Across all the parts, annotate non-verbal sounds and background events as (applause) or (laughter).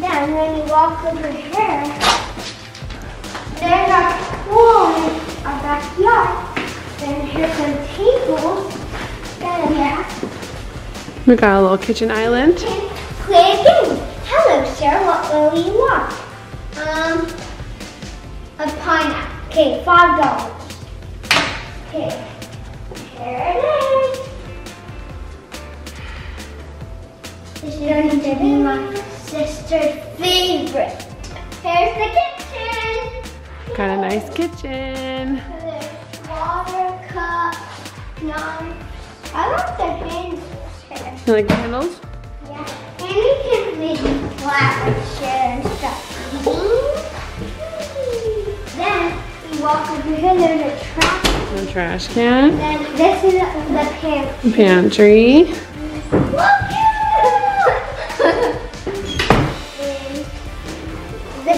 when you walk over here, there's our pool in our backyard. Then here's some tables. Then yeah. We got a little kitchen island. play a game. Hello, sir. What will you want? Um, a pineapple. Okay, five dollars. Okay, here it is. This is going to be my sister's favorite. Here's the kitchen. Got a nice kitchen. There's water cup. I like the handles here. You like the handles? Yeah. And you can flowers share and stuff. Then we walk over here, there's a trash. The trash can. Then this is the pantry. Pantry. And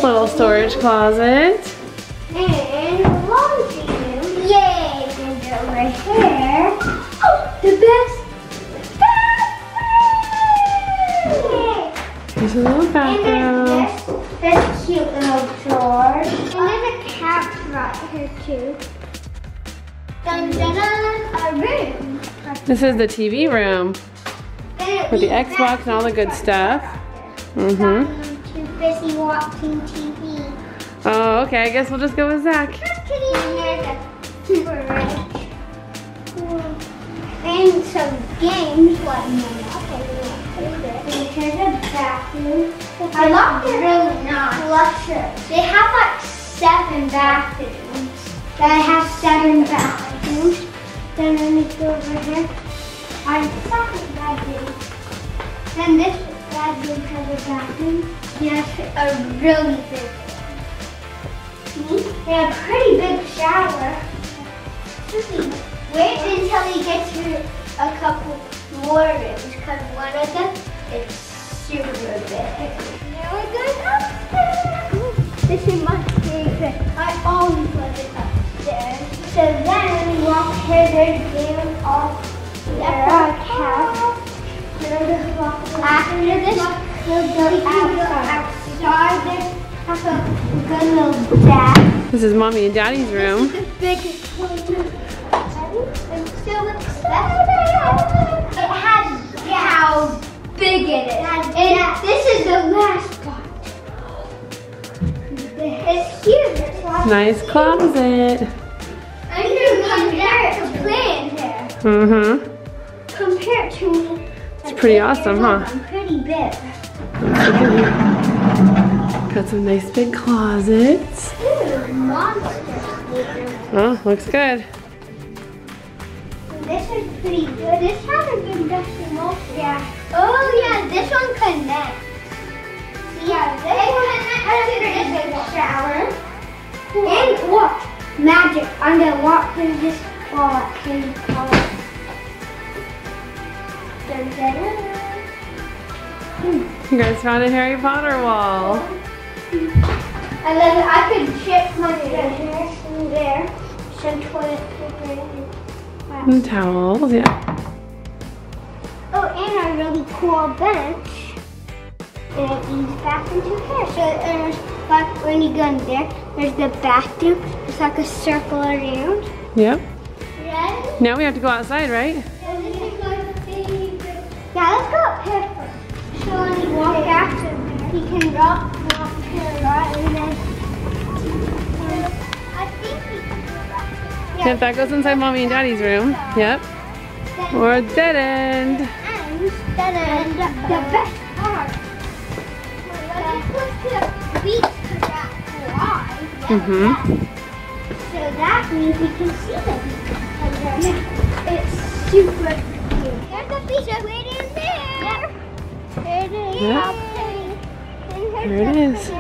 Little storage closet. And laundry room. Yay! And over here. Oh, the best bathroom! There's a little And bathroom. there's this, this cute little drawer. And there's a couch right here too. Dun dun dun, a room. This is the TV room with the Xbox and all the good stuff. Mm-hmm. Busy watching TV. Oh, okay. I guess we'll just go with Zac. Just kidding. And there's a fridge. And some games like Monopoly. Here's a bathroom. I love it really nice. Luscious. They have like seven bathrooms. They have seven bathrooms. Then let me go over here. I second bedroom. Then this bedroom has a bathroom. Yes, a really big one. They have a pretty big shower. Wait until you get to a couple more rooms because one of them is super big. Now we're going upstairs. This is my favorite. I always love it upstairs. So then we walk here, there's a game all there are couch. After this, we'll go outside. There's have a good little desk. This is mommy and daddy's room. This is the biggest one. I'm so excited. It has how big it is. And this is the last part. It's huge. Nice closet. You can compare it to play in here. Mm-hmm. Compared to It's pretty awesome, huh? I'm pretty big. Got some nice big closets. Ooh. Oh, looks good. This is pretty good. This hasn't been done for most. Yeah. Oh yeah, this one connects. Yeah, this one connects to this shower. And watch, magic. I'm gonna walk through this wall Hmm. You guys found a Harry Potter wall. And then I could chip my here and there. Some toilet paper. And towels, yeah. Oh, and a really cool bench. And it leads back into here. So there's like when you go in there, there's the bathroom. It's like a circle around. Yep. Ready? Now we have to go outside, right? Yeah, let's go up here first. So when you walk after you can walk, walk to the right and then. I think we can go back. Yep, that goes inside mommy and daddy's room. Yep. Or dead end. And then the, the best part. When you put the beach to that fly, Mm-hmm. so that means we can see them. it's super cute. There's the beach Yep. How pretty. And here's There it is.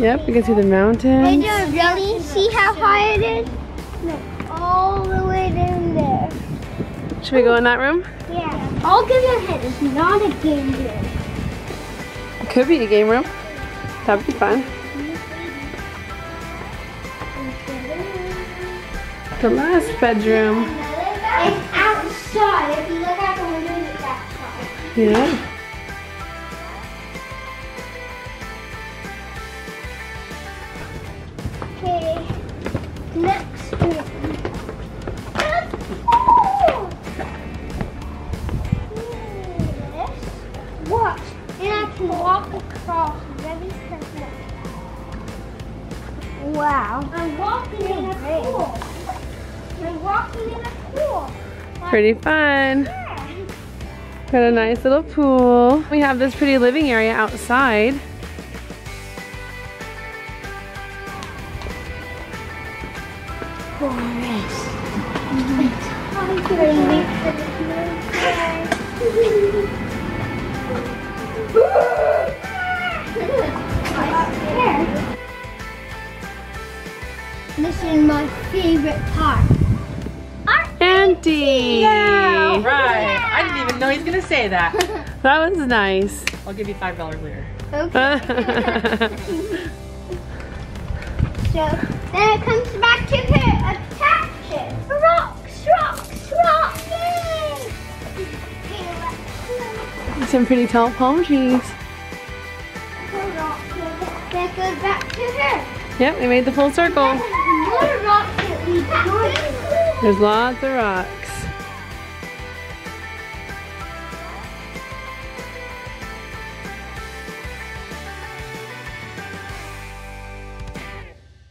Yep, you can see the mountains. you really see how high it is? Look, all the way down there. Should we go in that room? Yeah. I'll give you a hint. It's not a game room. It could be a game room. That'd be fun. The last bedroom. It's outside. If you look out the window, it's outside. Yeah. next one. Yes. Watch. And I can walk across very carefully. Wow. I'm walking in a pool. I'm walking in a pool. Pretty fun. Got a nice little pool. We have this pretty living area outside. Forest. This is my favorite part. Empty. Right. I didn't even know he's gonna say that. (laughs) That was nice. I'll give you five dollars later. Okay. (laughs) So then it comes back to her attraction. Rocks, rocks, rocks. Yay! Some pretty tall palm trees. Then it goes back to her. Yep, we made the full circle. More rocks that lead to There's lots of rocks.